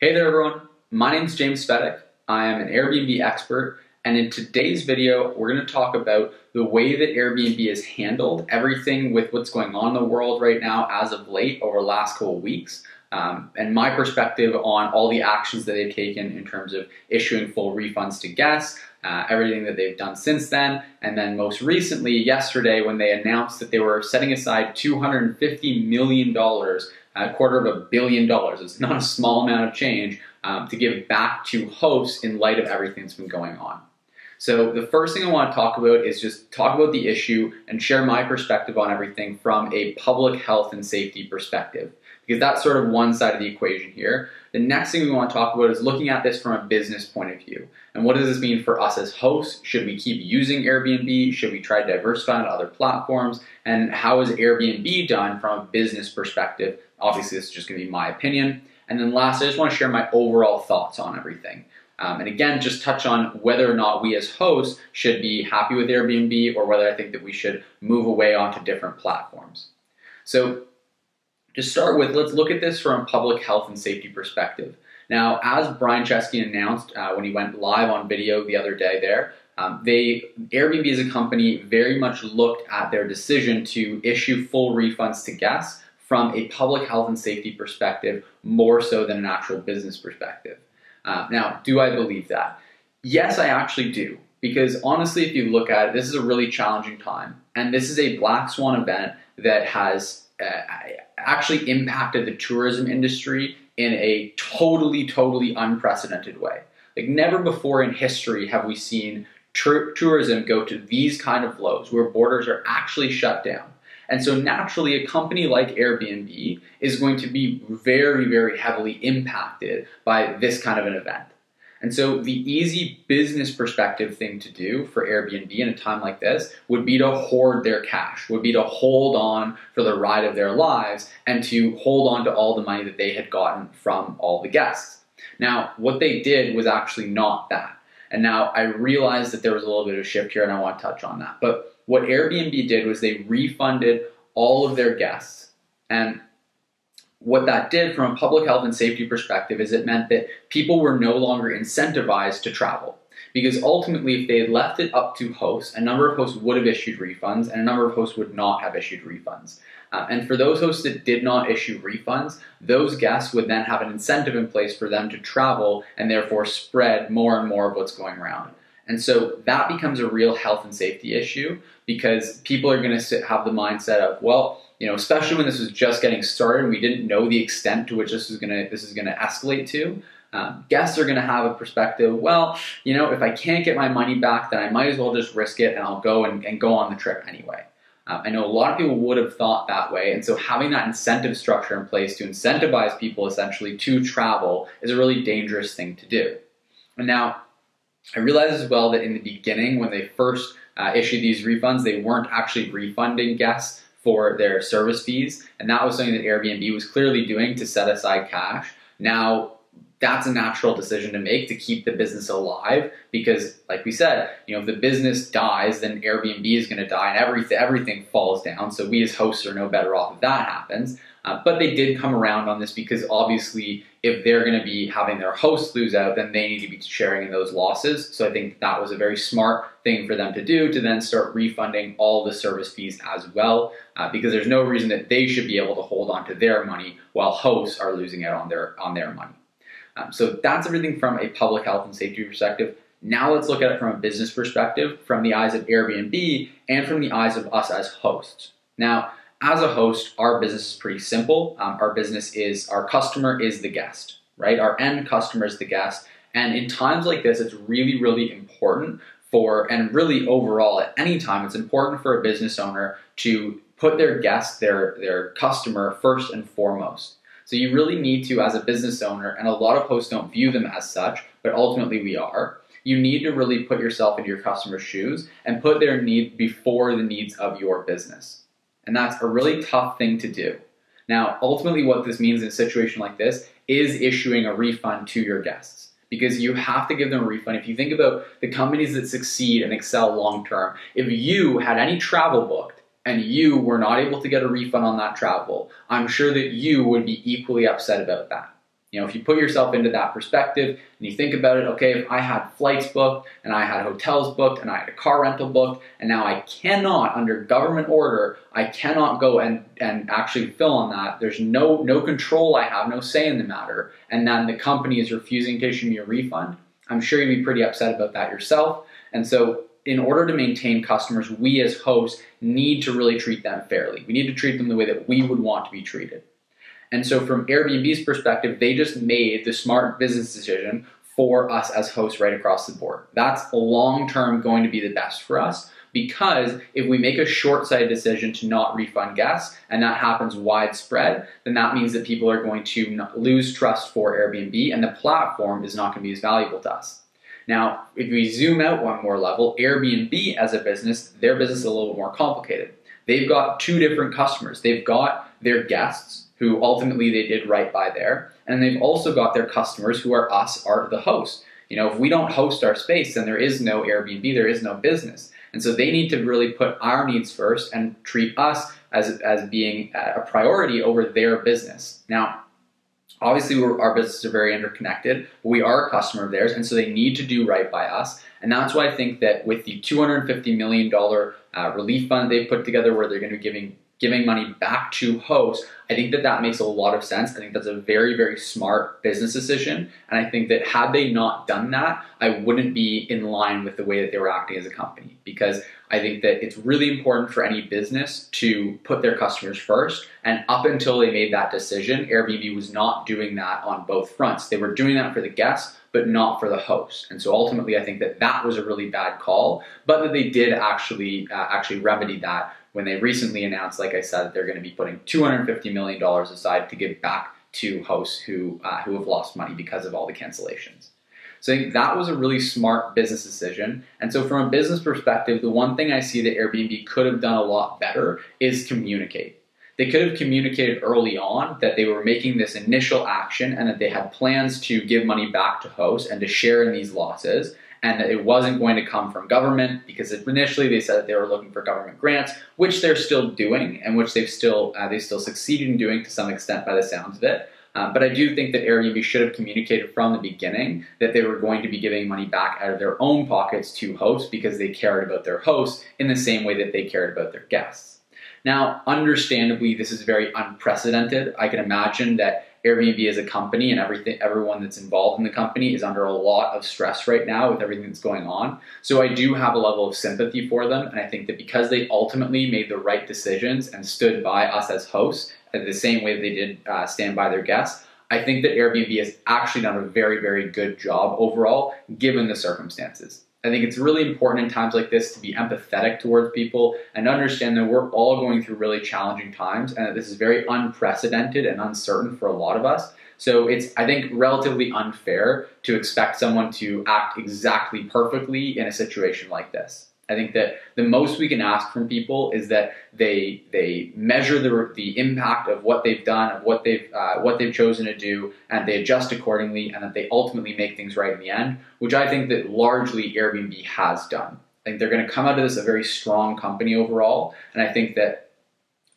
Hey there everyone, my name is James Svetec. I am an Airbnb expert and in today's video we're going to talk about the way that Airbnb has handled everything with what's going on in the world right now as of late over the last couple weeks um, and my perspective on all the actions that they've taken in terms of issuing full refunds to guests, uh, everything that they've done since then, and then most recently, yesterday, when they announced that they were setting aside $250 million, a quarter of a billion dollars, it's not a small amount of change, um, to give back to hosts in light of everything that's been going on. So the first thing I want to talk about is just talk about the issue and share my perspective on everything from a public health and safety perspective because that's sort of one side of the equation here. The next thing we want to talk about is looking at this from a business point of view. And what does this mean for us as hosts? Should we keep using Airbnb? Should we try to diversify into other platforms? And how is Airbnb done from a business perspective? Obviously, this is just going to be my opinion. And then last, I just want to share my overall thoughts on everything. Um, and again, just touch on whether or not we as hosts should be happy with Airbnb or whether I think that we should move away onto different platforms. So to start with, let's look at this from a public health and safety perspective. Now, as Brian Chesky announced uh, when he went live on video the other day there, um, they Airbnb as a company very much looked at their decision to issue full refunds to guests from a public health and safety perspective more so than an actual business perspective. Uh, now, do I believe that? Yes, I actually do. Because honestly, if you look at it, this is a really challenging time. And this is a black swan event that has uh, actually impacted the tourism industry in a totally, totally unprecedented way. Like never before in history have we seen tourism go to these kind of lows where borders are actually shut down. And so naturally, a company like Airbnb is going to be very, very heavily impacted by this kind of an event. And so the easy business perspective thing to do for Airbnb in a time like this would be to hoard their cash, would be to hold on for the ride of their lives and to hold on to all the money that they had gotten from all the guests. Now, what they did was actually not that. And now I realize that there was a little bit of shift here and I want to touch on that. But what Airbnb did was they refunded all of their guests and what that did from a public health and safety perspective is it meant that people were no longer incentivized to travel. Because ultimately, if they had left it up to hosts, a number of hosts would have issued refunds and a number of hosts would not have issued refunds. Uh, and for those hosts that did not issue refunds, those guests would then have an incentive in place for them to travel and therefore spread more and more of what's going around. And so that becomes a real health and safety issue because people are going to have the mindset of, well, you know, especially when this was just getting started and we didn't know the extent to which this is gonna this is gonna escalate to. Um, guests are going to have a perspective. Well, you know, if I can't get my money back, then I might as well just risk it and I'll go and, and go on the trip anyway. Uh, I know a lot of people would have thought that way, and so having that incentive structure in place to incentivize people essentially to travel is a really dangerous thing to do. And now, I realize as well that in the beginning, when they first uh, issued these refunds, they weren't actually refunding guests for their service fees. And that was something that Airbnb was clearly doing to set aside cash. Now, that's a natural decision to make to keep the business alive because like we said you know if the business dies then airbnb is going to die and everything everything falls down so we as hosts are no better off if that happens uh, but they did come around on this because obviously, if they're going to be having their hosts lose out, then they need to be sharing in those losses. So I think that was a very smart thing for them to do to then start refunding all the service fees as well, uh, because there's no reason that they should be able to hold on to their money while hosts are losing out on their on their money. Um, so that's everything from a public health and safety perspective. Now let's look at it from a business perspective, from the eyes of Airbnb and from the eyes of us as hosts. Now, as a host, our business is pretty simple. Um, our business is our customer is the guest, right? Our end customer is the guest. And in times like this, it's really, really important for, and really overall at any time, it's important for a business owner to put their guest, their, their customer first and foremost. So you really need to, as a business owner, and a lot of hosts don't view them as such, but ultimately we are, you need to really put yourself into your customer's shoes and put their need before the needs of your business. And that's a really tough thing to do. Now, ultimately, what this means in a situation like this is issuing a refund to your guests because you have to give them a refund. If you think about the companies that succeed and excel long term, if you had any travel booked and you were not able to get a refund on that travel, I'm sure that you would be equally upset about that. You know, if you put yourself into that perspective and you think about it, okay, if I had flights booked and I had hotels booked and I had a car rental booked, and now I cannot, under government order, I cannot go and, and actually fill on that. There's no no control I have, no say in the matter, and then the company is refusing to issue me a refund. I'm sure you'd be pretty upset about that yourself. And so in order to maintain customers, we as hosts need to really treat them fairly. We need to treat them the way that we would want to be treated. And so, from Airbnb's perspective, they just made the smart business decision for us as hosts right across the board. That's long term going to be the best for us because if we make a short sighted decision to not refund guests and that happens widespread, then that means that people are going to lose trust for Airbnb and the platform is not going to be as valuable to us. Now, if we zoom out one more level, Airbnb as a business, their business is a little bit more complicated. They've got two different customers. They've got their guests, who ultimately they did right by there. And they've also got their customers who are us, are the host. You know, if we don't host our space, then there is no Airbnb, there is no business. And so they need to really put our needs first and treat us as, as being a priority over their business. Now, obviously our businesses are very interconnected, but we are a customer of theirs, and so they need to do right by us. And that's why I think that with the $250 million uh, relief fund they've put together, where they're going to be giving giving money back to hosts, I think that that makes a lot of sense. I think that's a very, very smart business decision. And I think that had they not done that, I wouldn't be in line with the way that they were acting as a company because I think that it's really important for any business to put their customers first. And up until they made that decision, Airbnb was not doing that on both fronts. They were doing that for the guests, but not for the host. And so ultimately, I think that that was a really bad call, but that they did actually uh, actually remedy that when they recently announced, like I said, that they're going to be putting $250 million aside to give back to hosts who, uh, who have lost money because of all the cancellations. So I think that was a really smart business decision. And so, from a business perspective, the one thing I see that Airbnb could have done a lot better is communicate. They could have communicated early on that they were making this initial action and that they had plans to give money back to hosts and to share in these losses and that it wasn't going to come from government because initially they said that they were looking for government grants, which they're still doing and which they've still uh, they still succeeded in doing to some extent by the sounds of it. Um, but I do think that Airbnb should have communicated from the beginning that they were going to be giving money back out of their own pockets to hosts because they cared about their hosts in the same way that they cared about their guests. Now, understandably, this is very unprecedented. I can imagine that Airbnb as a company and everything, everyone that's involved in the company is under a lot of stress right now with everything that's going on. So I do have a level of sympathy for them, and I think that because they ultimately made the right decisions and stood by us as hosts, the same way they did uh, stand by their guests, I think that Airbnb has actually done a very, very good job overall, given the circumstances. I think it's really important in times like this to be empathetic towards people and understand that we're all going through really challenging times and that this is very unprecedented and uncertain for a lot of us. So it's, I think, relatively unfair to expect someone to act exactly perfectly in a situation like this. I think that the most we can ask from people is that they they measure the the impact of what they've done, of what they've uh, what they've chosen to do, and they adjust accordingly, and that they ultimately make things right in the end. Which I think that largely Airbnb has done. I think they're going to come out of this a very strong company overall, and I think that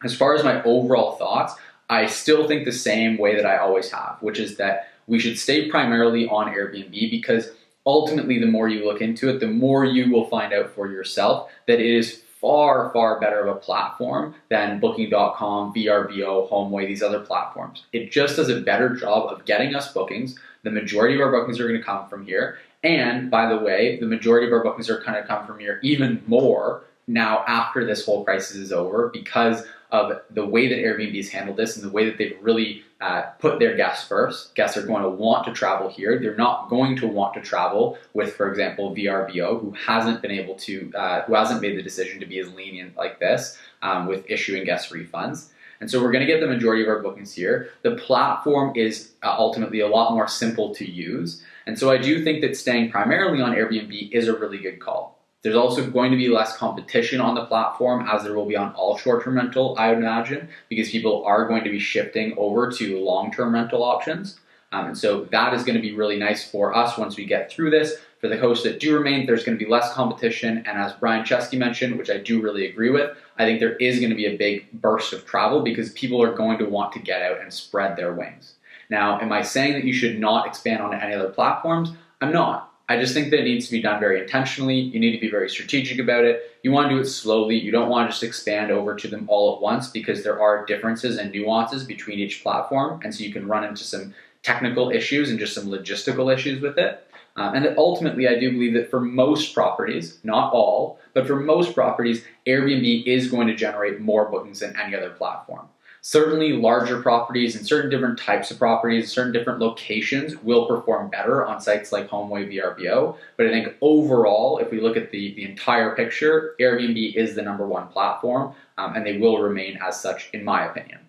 as far as my overall thoughts, I still think the same way that I always have, which is that we should stay primarily on Airbnb because ultimately, the more you look into it, the more you will find out for yourself that it is far, far better of a platform than Booking.com, VRBO, HomeAway, these other platforms. It just does a better job of getting us bookings. The majority of our bookings are going to come from here. And by the way, the majority of our bookings are going to come from here even more now after this whole crisis is over because of the way that Airbnb has handled this and the way that they've really uh, put their guests first. Guests are going to want to travel here. They're not going to want to travel with, for example, VRBO, who hasn't been able to, uh, who hasn't made the decision to be as lenient like this um, with issuing guest refunds. And so we're going to get the majority of our bookings here. The platform is uh, ultimately a lot more simple to use. And so I do think that staying primarily on Airbnb is a really good call. There's also going to be less competition on the platform as there will be on all short-term rental, I would imagine, because people are going to be shifting over to long-term rental options. Um, and so that is going to be really nice for us once we get through this. For the hosts that do remain, there's going to be less competition. And as Brian Chesky mentioned, which I do really agree with, I think there is going to be a big burst of travel because people are going to want to get out and spread their wings. Now, am I saying that you should not expand on any other platforms? I'm not. I just think that it needs to be done very intentionally. You need to be very strategic about it. You want to do it slowly. You don't want to just expand over to them all at once because there are differences and nuances between each platform. And so you can run into some technical issues and just some logistical issues with it. Um, and ultimately, I do believe that for most properties, not all, but for most properties, Airbnb is going to generate more bookings than any other platform. Certainly, larger properties and certain different types of properties, certain different locations will perform better on sites like HomeAway VRBO. But I think overall, if we look at the, the entire picture, Airbnb is the number one platform, um, and they will remain as such, in my opinion.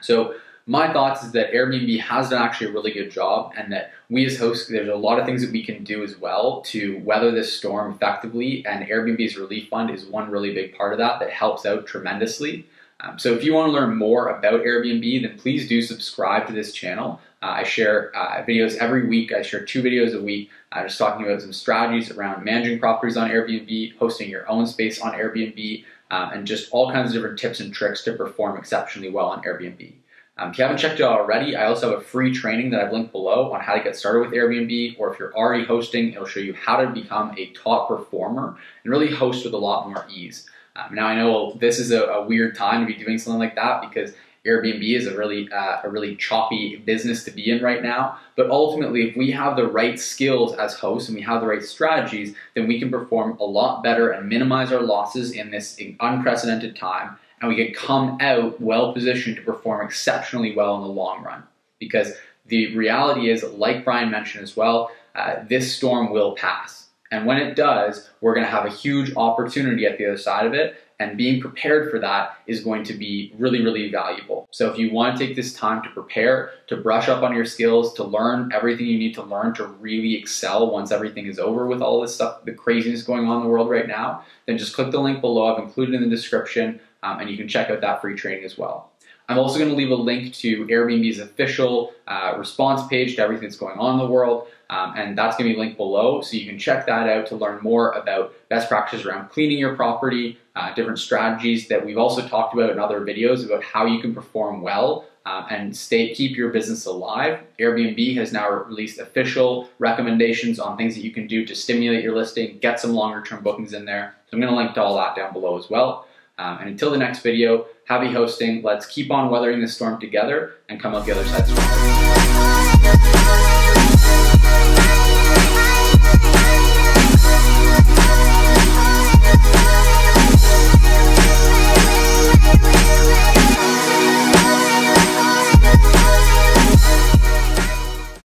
So, my thoughts is that Airbnb has done actually a really good job, and that we as hosts, there's a lot of things that we can do as well to weather this storm effectively. And Airbnb's relief fund is one really big part of that that helps out tremendously. Um, so if you want to learn more about Airbnb, then please do subscribe to this channel. Uh, I share uh, videos every week. I share two videos a week, uh, just talking about some strategies around managing properties on Airbnb, hosting your own space on Airbnb, uh, and just all kinds of different tips and tricks to perform exceptionally well on Airbnb. Um, if you haven't checked it out already, I also have a free training that I've linked below on how to get started with Airbnb, or if you're already hosting, it'll show you how to become a top performer and really host with a lot more ease. Um, now I know this is a, a, weird time to be doing something like that because Airbnb is a really uh, a really choppy business to be in right now. But ultimately, if we have the right skills as hosts and we have the right strategies, then we can perform a lot better and minimize our losses in this unprecedented time, and we can come out well positioned to perform exceptionally well in the long run. Because the reality is, like Brian mentioned as well, uh, this storm will pass and when it does, we're going to have a huge opportunity at the other side of it. And being prepared for that is going to be really, really valuable. So if you want to take this time to prepare, to brush up on your skills, to learn everything you need to learn to really excel once everything is over with all this stuff, the craziness going on in the world right now, then just click the link below. I've included in the description, um, and you can check out that free training as well. I'm also going to leave a link to Airbnb's official uh, response page to everything that's going on in the world. Um, and that's going to be linked below. So you can check that out to learn more about best practices around cleaning your property, uh, different strategies that we've also talked about in other videos about how you can perform well uh, and stay keep your business alive. Airbnb has now released official recommendations on things that you can do to stimulate your listing, get some longer term bookings in there. So I'm going to link to all that down below as well. Um, and until the next video, happy hosting. Let's keep on weathering this storm together and come out the other side stronger.